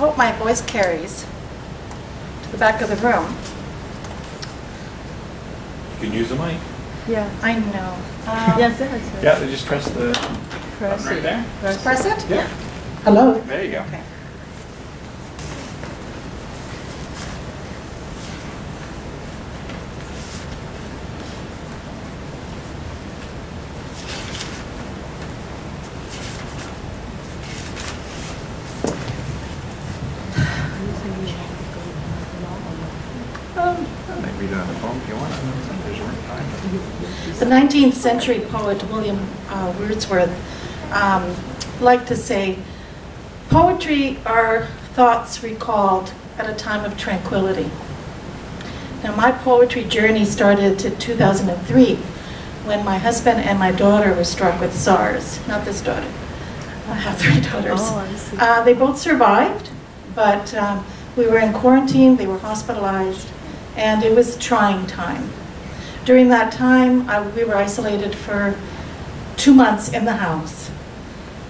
hope my voice carries to the back of the room. You can use the mic. Yeah. I know. Um, Yes, that's Yeah, just press the Press button right it. there. Press Press it? Yeah, Hello? there you go. Okay. Um, I it on the phone if you want. There's a ring time. The 19th century poet William uh, Wordsworth um, liked to say, poetry are thoughts recalled at a time of tranquility. Now, my poetry journey started in 2003 when my husband and my daughter were struck with SARS. Not this daughter. I have three daughters. Oh, Uh, they both survived, but um, we were in quarantine, they were hospitalized, and it was a trying time. During that time, I, we were isolated for two months in the house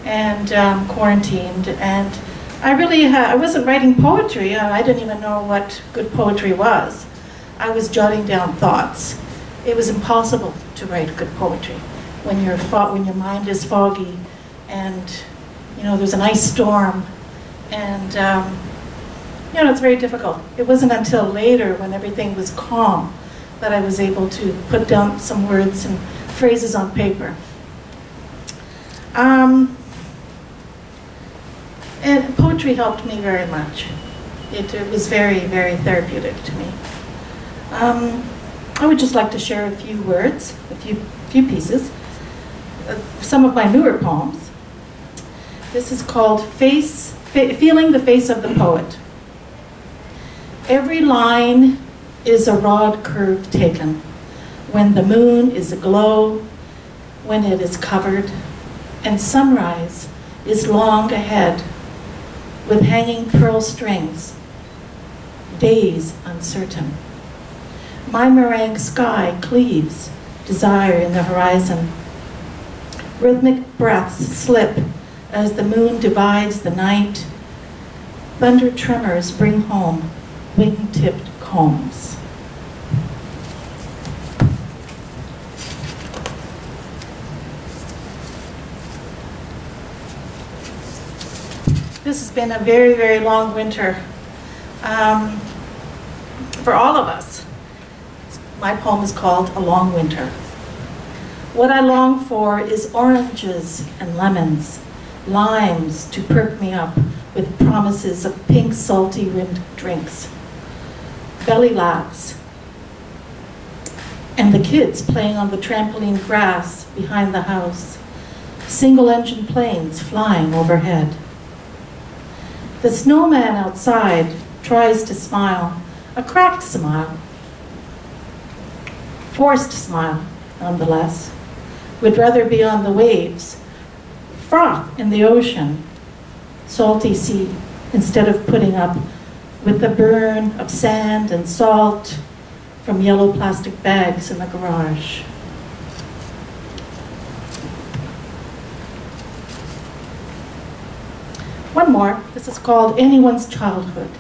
and um, quarantined. And I really, I wasn't writing poetry. Uh, I didn't even know what good poetry was. I was jotting down thoughts. It was impossible to write good poetry when your when your mind is foggy, and you know there's an ice storm, and um, you know it's very difficult. It wasn't until later when everything was calm that I was able to put down some words and phrases on paper. Um, and poetry helped me very much. It, it was very, very therapeutic to me. Um, I would just like to share a few words, a few, few pieces, uh, some of my newer poems. This is called Face, Fe- Feeling the Face of the Poet. Every line is a rod curve taken, when the moon is aglow, when it is covered, and sunrise is long ahead, with hanging pearl strings, days uncertain. My meringue sky cleaves desire in the horizon. Rhythmic breaths slip as the moon divides the night. Thunder tremors bring home wing-tipped combs. This has been a very, very long winter um, for all of us. My poem is called A Long Winter. What I long for is oranges and lemons, limes to perk me up with promises of pink, salty rimmed drinks, belly laughs, and the kids playing on the trampoline grass behind the house, single engine planes flying overhead. The snowman outside tries to smile, a cracked smile, forced smile, nonetheless. Would rather be on the waves, froth in the ocean, salty sea, instead of putting up with the burn of sand and salt from yellow plastic bags in the garage. One more. This is called Anyone's Childhood.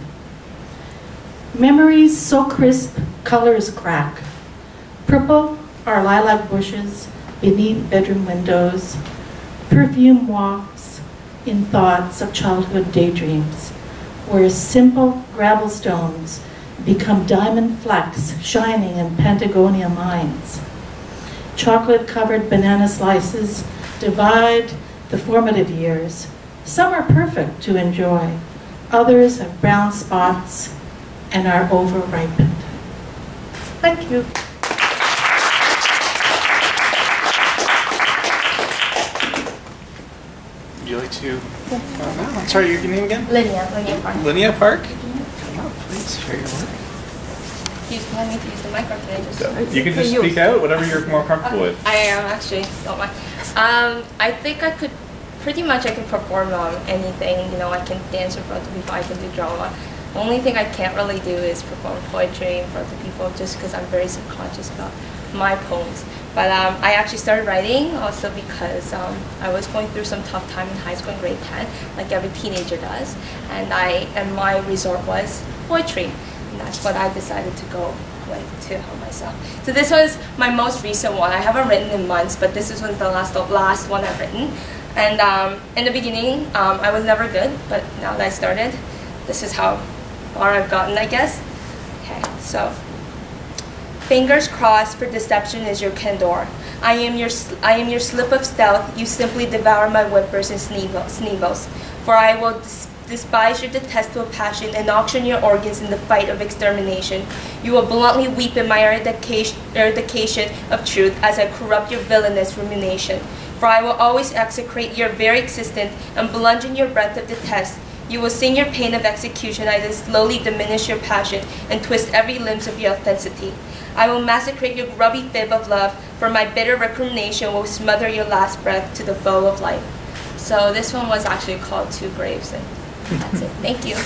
Memories so crisp, colors crack. Purple are lilac bushes beneath bedroom windows. Perfume wafts in thoughts of childhood daydreams, where simple gravel stones become diamond flecks shining in Patagonia mines. Chocolate covered banana slices divide the formative years. Some are perfect to enjoy, others have brown spots and are over ripened. Thank you. To? No, sorry, your name again? Linear, linear part. Linnea Park? Come up, please, share your work. Do you want me to use the mic or can just? You can just speak out, whatever you're more comfortable with. I am actually, don't mind. Um, I think I could, pretty much I can perform um, anything, you know, I can dance in front of people, I can do drama. The only thing I can't really do is perform poetry in front of people just because I'm very subconscious about my poems. But um, I actually started writing also because um, I was going through some tough time in high school in grade 10, like every teenager does. And I and my resort was poetry. And that's what I decided to go with to help myself. So this was my most recent one. I haven't written in months, but this was the last last one I've written. And um, in the beginning, um, I was never good, but now that I started, this is how far I've gotten, I guess. Okay, so fingers crossed for deception is your candor. I am your I am your slip of stealth. You simply devour my whimpers and sneevels. For I will dis despise your detestable passion and auction your organs in the fight of extermination. You will bluntly weep in my eradication of truth as I corrupt your villainous rumination. For I will always execrate your very existence and bludgeon your breath of detest. You will sing your pain of execution as I slowly diminish your passion and twist every limb of your authenticity. I will massacre your grubby fib of love, for my bitter recrimination will smother your last breath to the foe of life. So this one was actually called Two Graves, and that's it. Thank you.